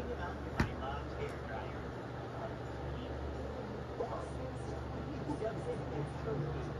Thank you.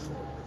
Excellent.